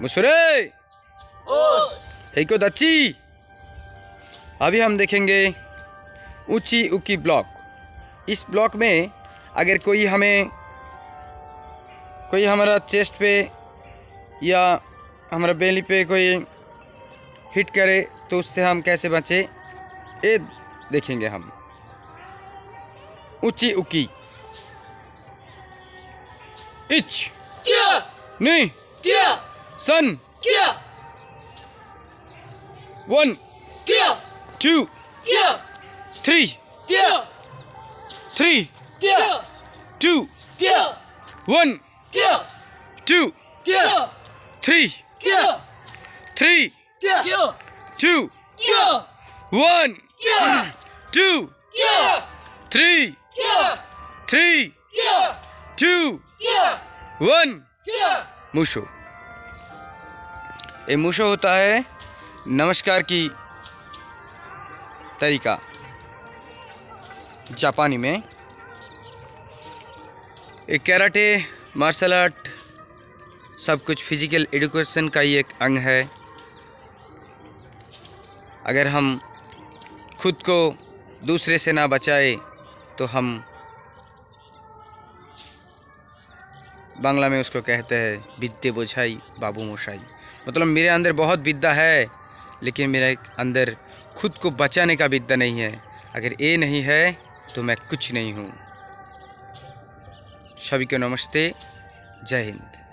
मुसरे। को दच्ची। अभी हम देखेंगे ऊँची उकी ब्लॉक। इस ब्लॉक में अगर कोई हमें कोई हमारा चेस्ट पे या हमारा बेली पे कोई हिट करे तो उससे हम कैसे बचे ये देखेंगे हम। ऊँची उकी। इच। क्या? नी क्या? Sun. Kia. One. Kia. Two. Kia. Three. Kia. Three. Kia. Two. Kia. One. Kia. Two. Kia. Three. Kia. Three. Kia. Two. Kia. One. Kia. Two. Kia. Three. Kia. Three. Kia. Two. Kia. One. Kia. Mushu. ये मूशो होता है नमस्कार की तरीका जापानी में। एक karate, martial art, सब कुछ फ़िज़िकल एडुकेशन का ही एक अंग है। अगर हम खुद को दूसरे से ना बचाए तो हम बांग्ला में उसको कहते हैं, विद्य बोझाई बाबू मोशाई. मतलब मेरे अंदर बहुत विद्या है, लेकिन मेरे अंदर खुद को बचाने का विद्या नहीं है। अगर ये नहीं है तो मैं कुछ नहीं हूँ। सभी को नमस्ते। जय हिंद।